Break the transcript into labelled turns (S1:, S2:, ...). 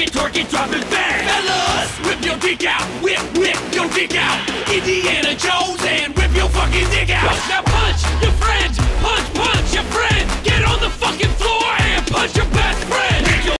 S1: it, torque it, drop it back. Fellas, whip your dick out, whip, whip your dick out. Indiana Jones and whip your.